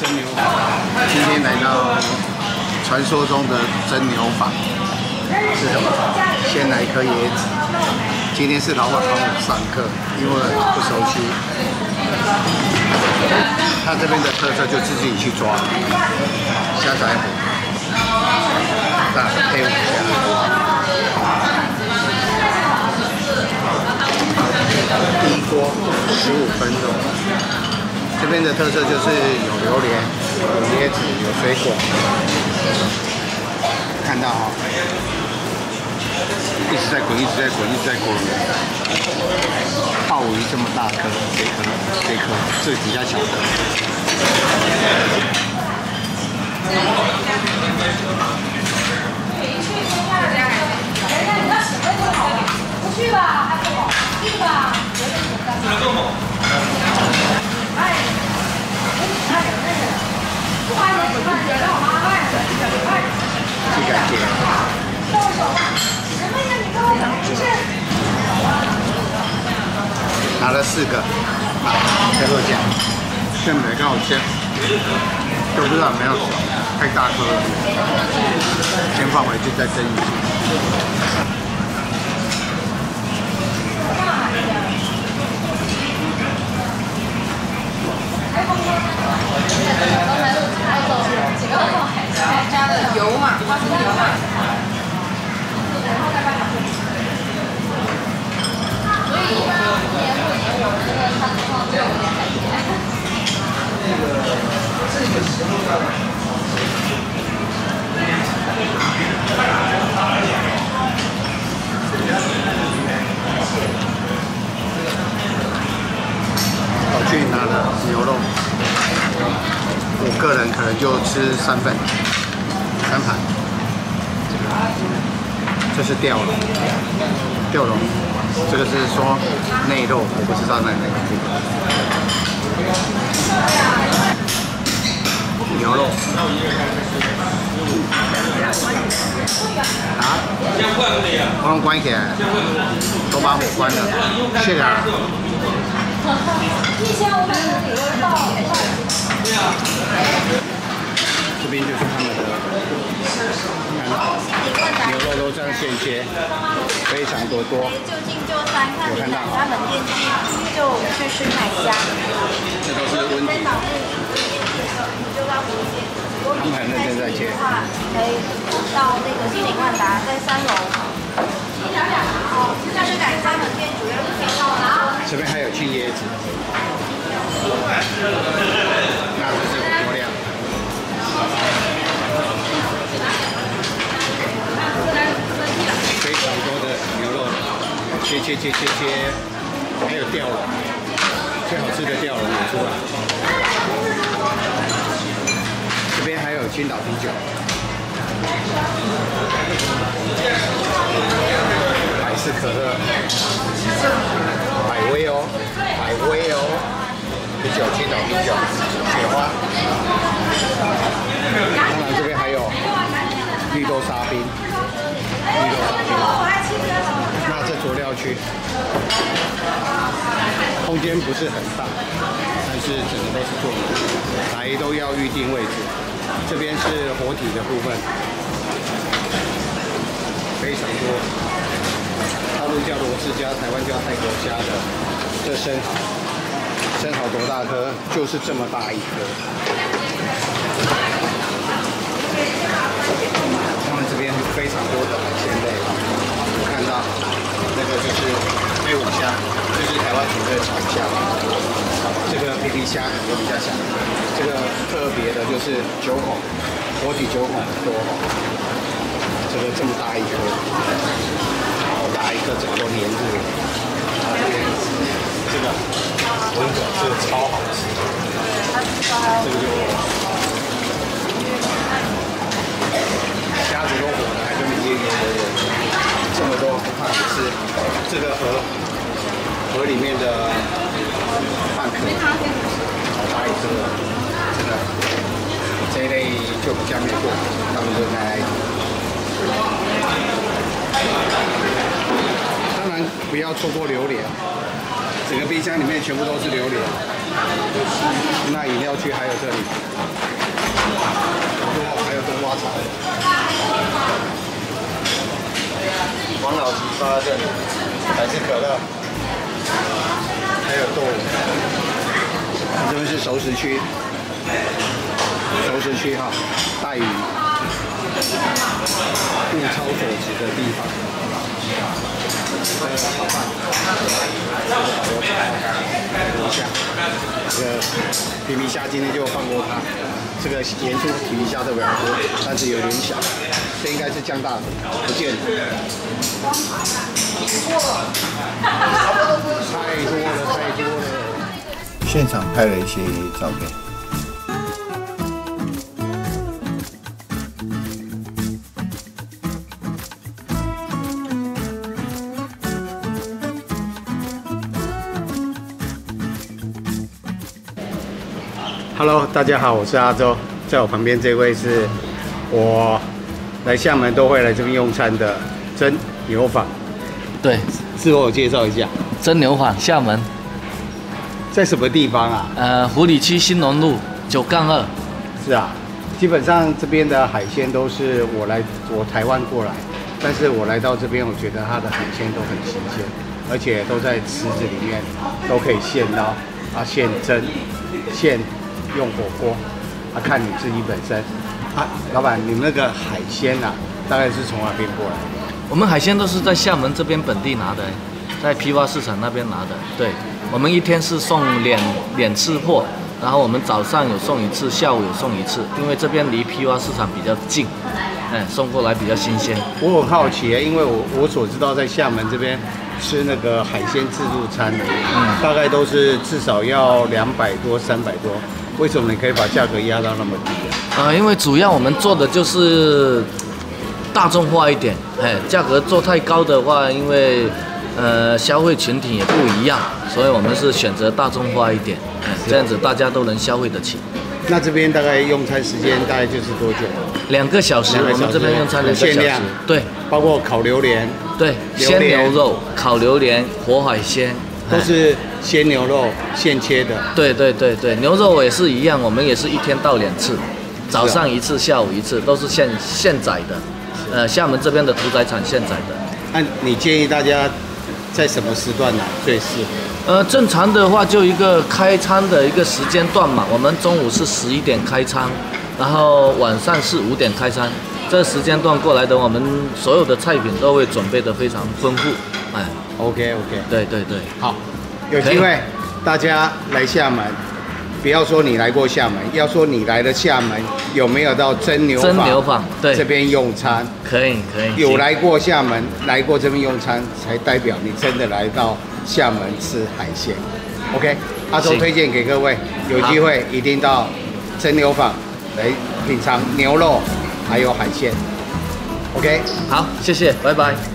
蒸牛坊，今天来到传说中的蒸牛坊是什么？先来一颗椰子。今天是老板帮我上课，因为不熟悉。他这边的特色就自己去抓虾仔虎，大配五虾。第一锅十五分钟。这边的特色就是有榴莲、有椰子、有水果，看到哈，一直在滚，一直在滚，一直在滚。鲍鱼这么大颗，这颗，这颗，这底下小颗。去感谢。拿了四个，再给我讲，现在刚好切，都不知道没有，太大颗了，先放回去再蒸一下。加的油嘛，花生油嘛。所以一般年过年我们这个餐桌就有点海鲜。这个这个时候的。我去拿了牛肉，我个人可能就吃三份。三盘，这是吊龙，吊龙，这个是说内肉，我不知道那哪个部分。牛肉。啊？关关起来，都把火关了，谢啊。一千五百公里到。这边就是他们的，看牛肉都这样现切，非常多多。就近就餐，看哪家门店就去吃哪家。这都是温体。他们很认真在切。可以到那个金鼎万达，在三楼。这是哪家门店？主要是偏到这边还有青椰子。那这是。非常多的牛肉，切切切切切，还有吊龙，最好吃的吊龙也出来。这边还有青岛啤酒，百事可乐，百威哦，百威哦，啤酒青岛啤酒，雪花。当然这边还有绿豆沙冰。绿豆沙冰区空间不是很大，但是整个都是做的，来都要预定位置。这边是活体的部分，非常多。大陆叫罗氏家，台湾叫泰国家的这生蚝，生蚝多大颗？就是这么大一颗。这边非常多的海鲜类，我看到那个就是飞尾虾，就是台湾土的长虾。这个皮皮虾也比较小，这个特别的就是九孔，活体九孔多。这个这么大一颗，好大一颗，整个都黏住了。这边这个，我跟你讲，这个超好吃。这个就。鸭子都火了，还跟你捏捏的，这么多不怕你吃。这个河河里面的饭壳，好大一颗，真的。这一类就比较没过，他们就来。当然不要错过榴莲，整个冰箱里面全部都是榴莲。那饮料区还有这里，还有冬瓜茶。王老吉发在这里，还是可乐，还有豆。这边是熟食区，熟食区哈，带鱼，物超所值的地方。还有炒饭，还有炒虾，这个皮皮虾今天就放过它。这个盐酥皮皮虾特别好吃，但是有点小，这应该是降大的，不见了。太多了，太多了。现场拍了一些照片。Hello，大家好，我是阿周，在我旁边这位是我来厦门都会来这边用餐的真牛坊。对，自我介绍一下。真牛坊，厦门，在什么地方啊？呃，湖里区新隆路九杠二。是啊，基本上这边的海鲜都是我来我台湾过来，但是我来到这边，我觉得它的海鲜都很新鲜，而且都在池子里面都可以现捞啊，现蒸现。用火锅，啊，看你自己本身。啊，老板，你那个海鲜啊，大概是从哪边过来？我们海鲜都是在厦门这边本地拿的，在批发市场那边拿的。对，我们一天是送两两次货，然后我们早上有送一次，下午有送一次，因为这边离批发市场比较近，哎，送过来比较新鲜。我很好奇，因为我我所知道在厦门这边吃那个海鲜自助餐的，嗯，大概都是至少要两百多、三百多。为什么你可以把价格压到那么低啊？因为主要我们做的就是大众化一点，哎，价格做太高的话，因为呃消费群体也不一样，所以我们是选择大众化一点，哎，这样子大家都能消费得起。那这边大概用餐时间大概就是多久？两个小时。我们这边用餐两个小时。对，包括烤榴莲。对，鲜牛肉、烤榴莲、活海鲜。都是鲜牛肉现切的，对对对对，牛肉也是一样，我们也是一天到两次，早上一次，下午一次，都是现现宰的，呃，厦门这边的屠宰场现宰的。那你建议大家在什么时段呢最适合？呃，正常的话就一个开餐的一个时间段嘛，我们中午是十一点开餐，然后晚上是五点开餐，这时间段过来的，我们所有的菜品都会准备的非常丰富，哎。OK OK，对对对，好，有机会大家来厦门，不要说你来过厦门，要说你来了厦门，有没有到真牛真牛坊对。这边用餐？可以可以，有来过厦门，来过这边用餐，才代表你真的来到厦门吃海鲜。OK，阿周推荐给各位，有机会一定到蒸牛坊来品尝牛肉还有海鲜。OK，好，谢谢，拜拜。